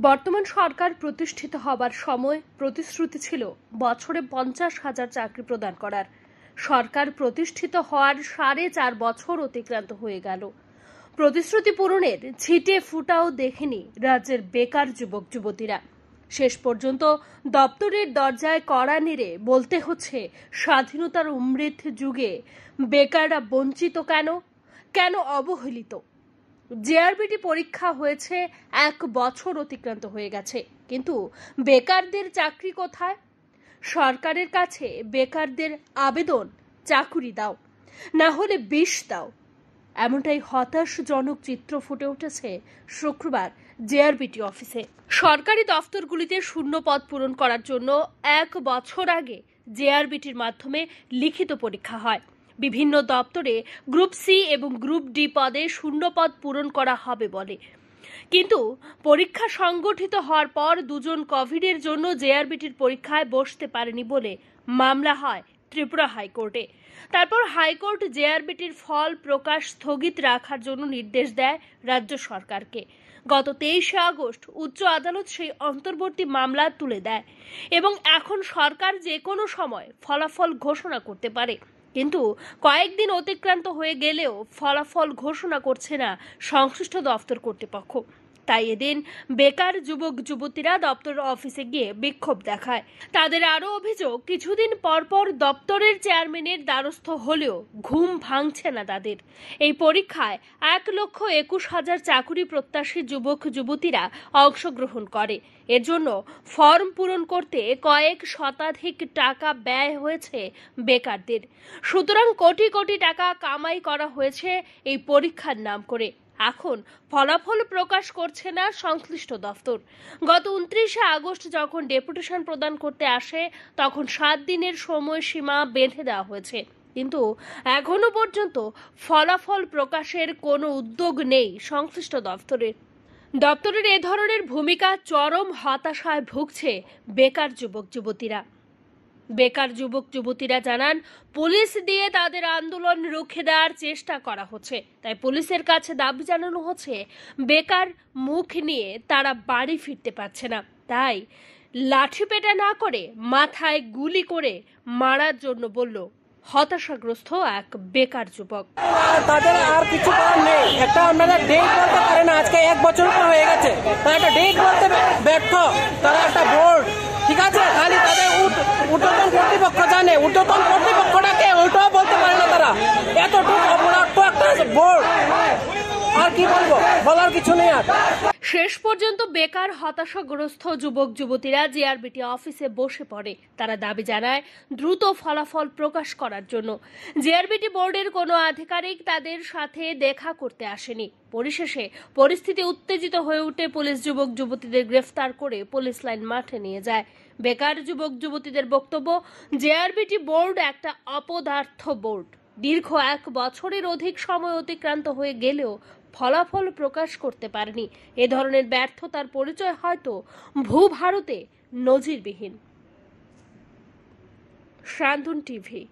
বর্তমান সরকার প্রতিষ্ঠিত হবার সময় প্রতিশ্রুতি ছিল বছরে পঞ্চাশ হাজার চাকরি প্রদান করার। সরকার প্রতিষ্ঠিত হওয়ার সাড়ে চার বছর অতিক্রান্ত হয়ে গেল। প্রতিশ্রুতি পূরণের ছিটে ফুটাও দেখেনি রাজ্যের বেকার যুবক যুবতীরা। শেষ পর্যন্ত দপ্তরের দরজায় কড়া নেড়ে বলতে হচ্ছে, স্বাধীনতার অমৃত যুগে বেকাররা বঞ্চিত কেন? কেন অবহেলিত? জেআরবিটি পরীক্ষা হয়েছে, এক বছর অতিক্রান্ত হয়ে গেছে। কিন্তু বেকারদের চাকরি কোথায়? সরকারের কাছে বেকারদের আবেদন, চাকুরি দাও, না হলে বিষ দাও। এমনটাই হতাশজনক চিত্র ফুটে উঠেছে শুক্রবার জেআরবিটি অফিসে। সরকারি দফতরগুলিতে শূন্য পদ পূরণ করার জন্য এক বছর আগে জেআরবিটির মাধ্যমে লিখিত পরীক্ষা হয়। বিভিন্ন দপ্তরে গ্রুপ সি এবং গ্রুপ ডি পদে শূন্য পদ পূরণ করা হবে বলে। কিন্তু পরীক্ষা সংগঠিত হওয়ার পর দুজন কোভিডের জন্য জেআরবিটির পরীক্ষায় বসতে পারেনি বলে মামলা হয় ত্রিপুরা হাইকোর্টে। তারপর হাইকোর্ট জেআরবিটির ফল প্রকাশ স্থগিত রাখার জন্য নির্দেশ দেয় রাজ্য সরকারকে। গত তেইশে আগস্ট উচ্চ আদালত সেই অন্তর্বর্তী মামলা তুলে দেয় এবং এখন সরকার যে কোনো সময় ফলাফল ঘোষণা করতে পারে। কিন্তু কয়েকদিন অতিক্রান্ত হয়ে গেলেও ফলাফল ঘোষণা করছে না সংশ্লিষ্ট দফতর কর্তৃপক্ষ। তাই এদিন বেকার যুবক, যুবতীরা দপ্তর অফিসে গিয়ে বিক্ষোভ দেখায়। তাদের আরও অভিযোগ, কিছুদিন পরপর দপ্তরের চেয়ারম্যানের দ্বারস্থ হলেও ঘুম ভাঙছে না তাদের। এই পরীক্ষায় এক লক্ষ একুশ হাজার চাকুরি প্রত্যাশী যুবক, যুবতীরা অংশগ্রহণ করে। এর জন্য ফর্ম পূরণ করতে কয়েক শতাধিক টাকা ব্যয় হয়েছে বেকারদের। সুতরাং কোটি কোটি টাকা কামাই করা হয়েছে এই পরীক্ষার নাম করে। এখন ফলাফল প্রকাশ করছে না সংশ্লিষ্ট দফতর। গত উনত্রিশে আগস্ট যখন ডেপুটেশন প্রদান করতে আসে, তখন সাত দিনের সময়সীমা বেঁধে দেওয়া হয়েছে। কিন্তু এখনও পর্যন্ত ফলাফল প্রকাশের কোনো উদ্যোগ নেই সংশ্লিষ্ট দফতরের। দপ্তরের এ ধরনের ভূমিকা চরম হতাশায় ভুগছে বেকার যুবক যুবতীরা বেকার যুবক যুবতীরা জানান, পুলিশ দিয়ে তাদের আন্দোলন রুখে দেওয়ার চেষ্টা করা হচ্ছে। তাই পুলিশের কাছে দাবি জানানো হচ্ছে, বেকার মুখ নিয়ে তারা বাড়ি ফিরতে পারছে না। তাই লাঠি পেটা না করে মাথায় গুলি করে মারার জন্য বলল হতাশাগ্রস্ত এক বেকার যুবক। তাদের আর কিছু করার নেই। একটা আপনারা ডেট বলতে পারে না আজকে এক বছর হয়ে গেছে। তারা একটা ডেট বলতে ব্যর্থ। তারা একটা বোর্ড ঠিক আছে খালি তাদের উট- ঊর্ধ্বতন জানে ঊর্ধ্বতন কর্তৃপক্ষটাকে ওইটাও বলতে পারে না তারা। এতটুকু অপরাধ একটা বোর্ড। আর কি বলব? বলার কিছু নেই আর। শেষ পর্যন্ত বেকার, হতাশাগ্রস্ত যুবক, যুবতীরা জিআরবিটি অফিসে বসে পড়ে। তারা দাবি জানায়, দ্রুত ফলাফল প্রকাশ করার জন্য। জিআরবিটি বোর্ডের কোনো আধিকারিক তাদের সাথে দেখা করতে আসেনি। পরিশেষে পরিস্থিতি উত্তেজিত হয়ে উঠে পুলিশ যুবক, যুবতীদের গ্রেফতার করে পুলিশ লাইন মাঠে নিয়ে যায়। বেকার যুবক, যুবতীদের বক্তব্য জেআরবিটি বোর্ড একটা অপদার্থ বোর্ড। দীর্ঘ এক বছরের অধিক সময় অতিক্রান্ত হয়ে গেলেও ফলাফল প্রকাশ করতে পারেনি। এ ধরনের ব্যর্থতার পরিচয় হয়তো ভূ ভারতে নজিরবিহীন। শান্তন টিভি